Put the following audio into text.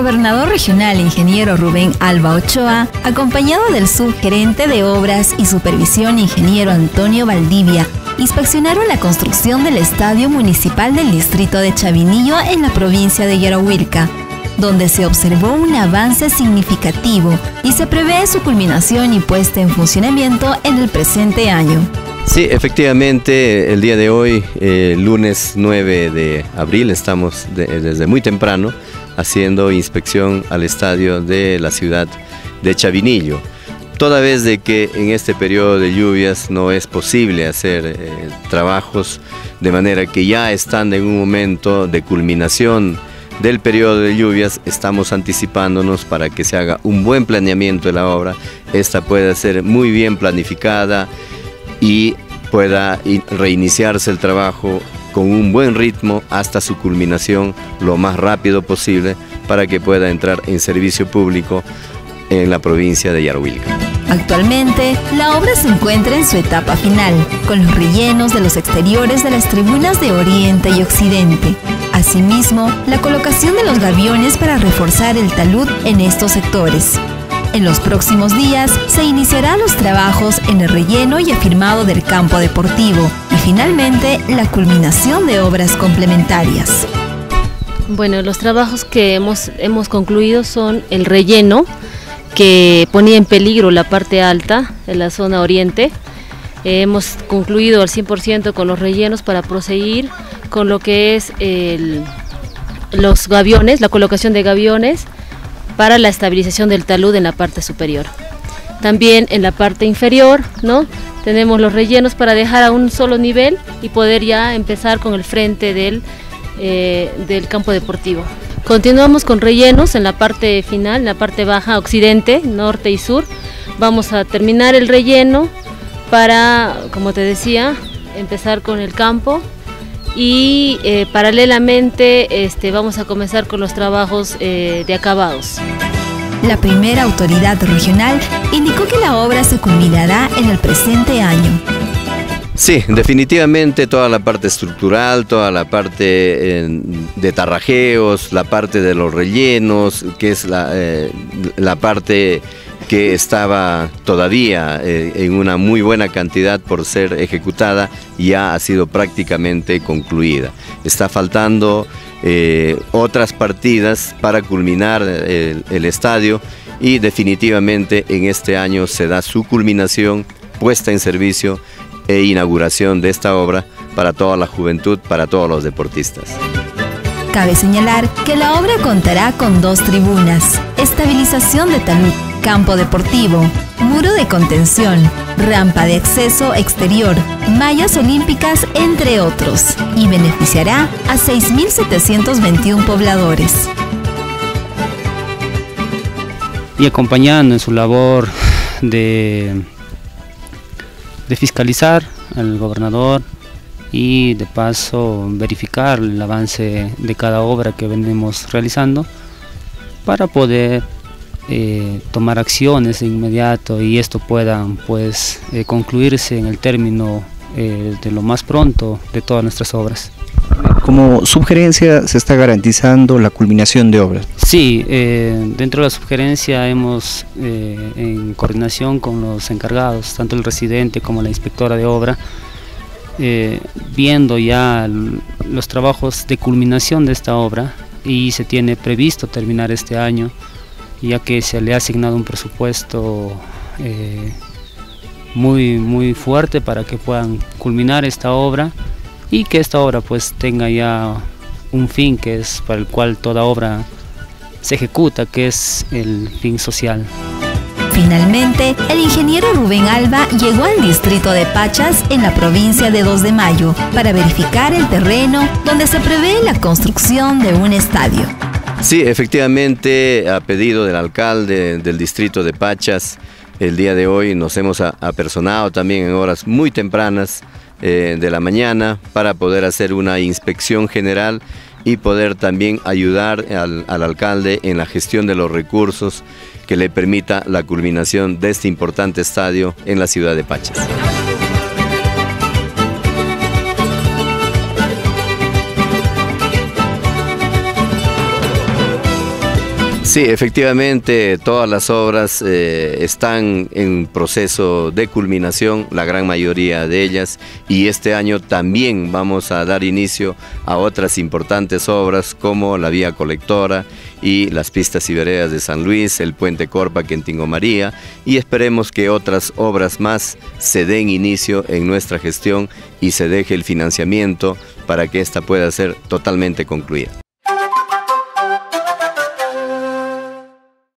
gobernador regional ingeniero Rubén Alba Ochoa, acompañado del subgerente de obras y supervisión ingeniero Antonio Valdivia, inspeccionaron la construcción del estadio municipal del distrito de Chavinillo en la provincia de Yarahuilca, donde se observó un avance significativo y se prevé su culminación y puesta en funcionamiento en el presente año. Sí, efectivamente, el día de hoy, eh, lunes 9 de abril, estamos desde muy temprano haciendo inspección al estadio de la ciudad de Chavinillo. Toda vez de que en este periodo de lluvias no es posible hacer eh, trabajos de manera que ya están en un momento de culminación del periodo de lluvias, estamos anticipándonos para que se haga un buen planeamiento de la obra. Esta pueda ser muy bien planificada y pueda reiniciarse el trabajo con un buen ritmo hasta su culminación lo más rápido posible para que pueda entrar en servicio público en la provincia de Yarhuilca. Actualmente, la obra se encuentra en su etapa final, con los rellenos de los exteriores de las tribunas de Oriente y Occidente. Asimismo, la colocación de los gaviones para reforzar el talud en estos sectores. En los próximos días se iniciarán los trabajos en el relleno y afirmado del campo deportivo y finalmente la culminación de obras complementarias. Bueno, los trabajos que hemos, hemos concluido son el relleno, que ponía en peligro la parte alta de la zona oriente. hemos concluido al 100% con los rellenos para proseguir con lo que es los gaviones, la colocación de gaviones para la estabilización del talud en la parte superior. También en la parte inferior, ¿no? Tenemos los rellenos para dejar a un solo nivel y poder ya empezar con el frente del, eh, del campo deportivo. Continuamos con rellenos en la parte final, en la parte baja, occidente, norte y sur. Vamos a terminar el relleno para, como te decía, empezar con el campo y eh, paralelamente este, vamos a comenzar con los trabajos eh, de acabados. La primera autoridad regional indicó que la obra se culminará en el presente año. Sí, definitivamente toda la parte estructural, toda la parte de tarrajeos, la parte de los rellenos, que es la, eh, la parte que estaba todavía eh, en una muy buena cantidad por ser ejecutada, ya ha sido prácticamente concluida. Está faltando eh, otras partidas para culminar el, el estadio y definitivamente en este año se da su culminación, puesta en servicio e inauguración de esta obra para toda la juventud, para todos los deportistas. Cabe señalar que la obra contará con dos tribunas, estabilización de talud campo deportivo, muro de contención, rampa de acceso exterior, mallas olímpicas, entre otros, y beneficiará a 6.721 pobladores. Y acompañando en su labor de, de fiscalizar al gobernador y de paso verificar el avance de cada obra que venimos realizando para poder eh, tomar acciones de inmediato y esto pueda pues eh, concluirse en el término eh, de lo más pronto de todas nuestras obras. Como sugerencia se está garantizando la culminación de obras. Sí, dentro de la sugerencia hemos, en coordinación con los encargados, tanto el residente como la inspectora de obra, viendo ya los trabajos de culminación de esta obra y se tiene previsto terminar este año ya que se le ha asignado un presupuesto eh, muy, muy fuerte para que puedan culminar esta obra y que esta obra pues tenga ya un fin que es para el cual toda obra se ejecuta, que es el fin social. Finalmente, el ingeniero Rubén Alba llegó al distrito de Pachas en la provincia de 2 de Mayo para verificar el terreno donde se prevé la construcción de un estadio. Sí, efectivamente, a pedido del alcalde del distrito de Pachas, el día de hoy nos hemos apersonado también en horas muy tempranas eh, de la mañana para poder hacer una inspección general y poder también ayudar al, al alcalde en la gestión de los recursos que le permita la culminación de este importante estadio en la ciudad de Pachas. Sí, efectivamente, todas las obras eh, están en proceso de culminación, la gran mayoría de ellas, y este año también vamos a dar inicio a otras importantes obras como la vía colectora y las pistas y de San Luis, el puente Corpa en Tingo María, y esperemos que otras obras más se den inicio en nuestra gestión y se deje el financiamiento para que esta pueda ser totalmente concluida.